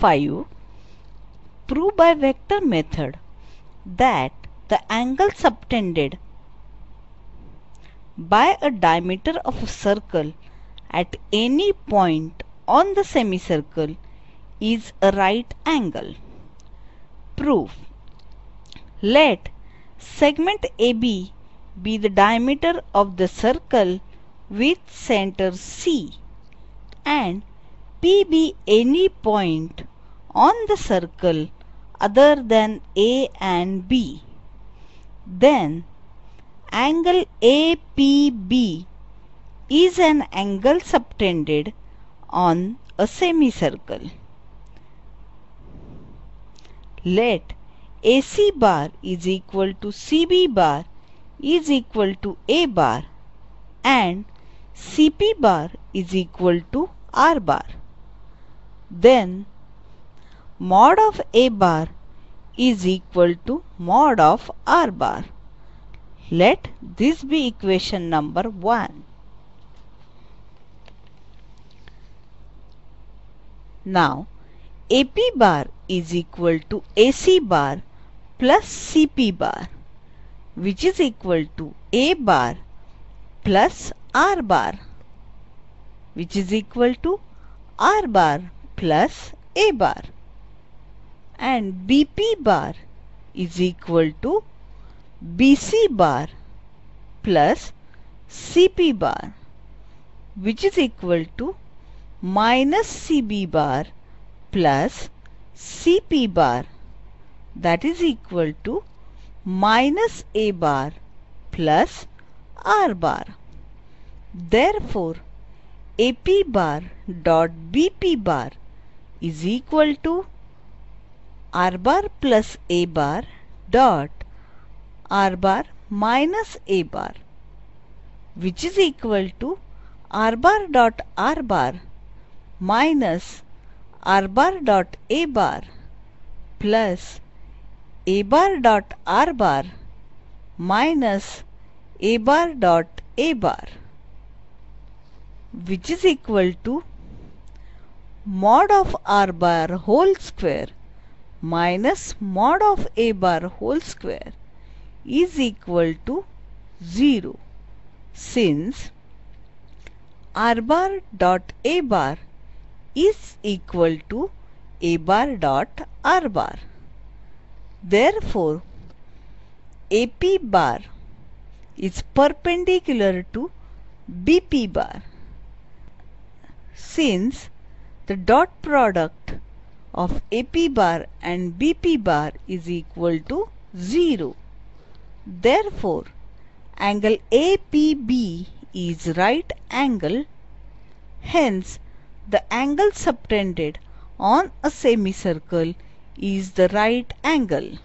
5. Prove by vector method that the angle subtended by a diameter of a circle at any point on the semicircle is a right angle. Proof. Let segment AB be the diameter of the circle with center C and P be any point on the circle other than A and B. Then angle APB is an angle subtended on a semicircle. Let AC bar is equal to CB bar is equal to A bar and CP bar is equal to R bar. Then mod of A bar is equal to mod of R bar. Let this be equation number 1. Now AP bar is equal to AC bar plus CP bar which is equal to A bar plus R bar which is equal to R bar plus A bar and BP bar is equal to BC bar plus CP bar which is equal to minus CB bar plus CP bar that is equal to minus A bar plus R bar. Therefore, AP bar dot BP bar is equal to R bar plus A bar dot R bar minus A bar which is equal to R bar dot R bar minus R bar dot A bar plus A bar dot R bar minus A bar dot A bar which is equal to mod of R bar whole square minus mod of A bar whole square is equal to 0 since R bar dot A bar is equal to A bar dot R bar. Therefore, AP bar is perpendicular to BP bar. Since the dot product of AP bar and BP bar is equal to 0. Therefore, angle APB is right angle. Hence, the angle subtended on a semicircle is the right angle.